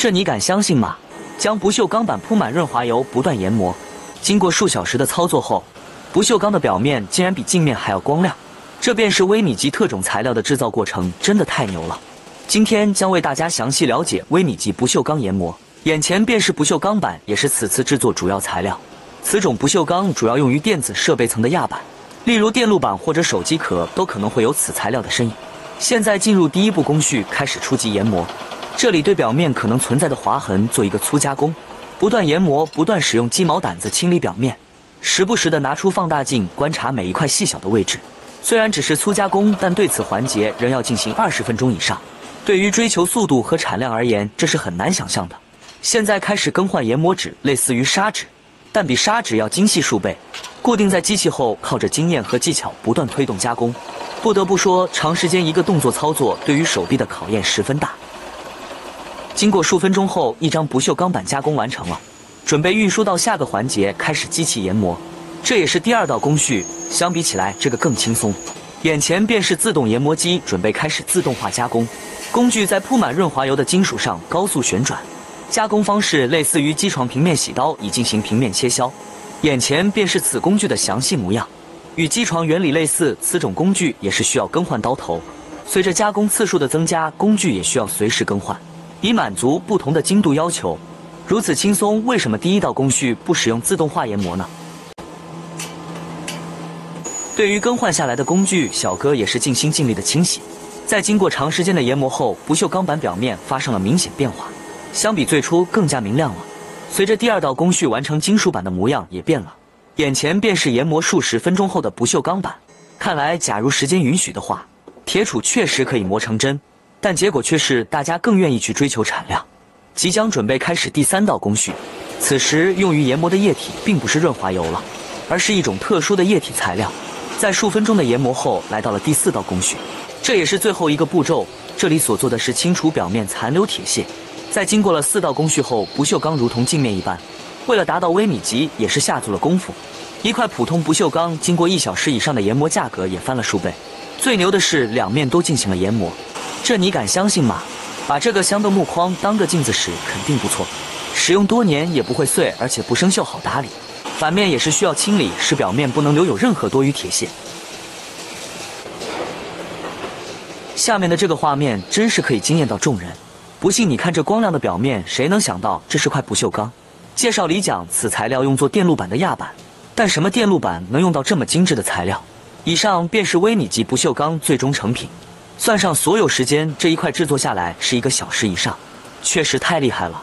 这你敢相信吗？将不锈钢板铺满润滑油，不断研磨，经过数小时的操作后，不锈钢的表面竟然比镜面还要光亮。这便是微米级特种材料的制造过程，真的太牛了。今天将为大家详细了解微米级不锈钢研磨。眼前便是不锈钢板，也是此次制作主要材料。此种不锈钢主要用于电子设备层的压板，例如电路板或者手机壳都可能会有此材料的身影。现在进入第一步工序，开始初级研磨。这里对表面可能存在的划痕做一个粗加工，不断研磨，不断使用鸡毛掸子清理表面，时不时的拿出放大镜观察每一块细小的位置。虽然只是粗加工，但对此环节仍要进行二十分钟以上。对于追求速度和产量而言，这是很难想象的。现在开始更换研磨纸，类似于砂纸，但比砂纸要精细数倍。固定在机器后，靠着经验和技巧不断推动加工。不得不说，长时间一个动作操作对于手臂的考验十分大。经过数分钟后，一张不锈钢板加工完成了，准备运输到下个环节，开始机器研磨。这也是第二道工序，相比起来，这个更轻松。眼前便是自动研磨机，准备开始自动化加工。工具在铺满润滑油的金属上高速旋转。加工方式类似于机床平面洗刀，以进行平面切削。眼前便是此工具的详细模样，与机床原理类似，此种工具也是需要更换刀头。随着加工次数的增加，工具也需要随时更换，以满足不同的精度要求。如此轻松，为什么第一道工序不使用自动化研磨呢？对于更换下来的工具，小哥也是尽心尽力的清洗。在经过长时间的研磨后，不锈钢板表面发生了明显变化。相比最初更加明亮了。随着第二道工序完成，金属板的模样也变了。眼前便是研磨数十分钟后的不锈钢板。看来，假如时间允许的话，铁杵确实可以磨成针。但结果却是大家更愿意去追求产量。即将准备开始第三道工序。此时用于研磨的液体并不是润滑油了，而是一种特殊的液体材料。在数分钟的研磨后，来到了第四道工序。这也是最后一个步骤。这里所做的是清除表面残留铁屑。在经过了四道工序后，不锈钢如同镜面一般。为了达到微米级，也是下足了功夫。一块普通不锈钢经过一小时以上的研磨，价格也翻了数倍。最牛的是两面都进行了研磨，这你敢相信吗？把这个镶的木框当个镜子使，肯定不错。使用多年也不会碎，而且不生锈，好打理。反面也是需要清理，使表面不能留有任何多余铁屑。下面的这个画面真是可以惊艳到众人。不信你看这光亮的表面，谁能想到这是块不锈钢？介绍里讲，此材料用作电路板的压板，但什么电路板能用到这么精致的材料？以上便是微米级不锈钢最终成品，算上所有时间，这一块制作下来是一个小时以上，确实太厉害了。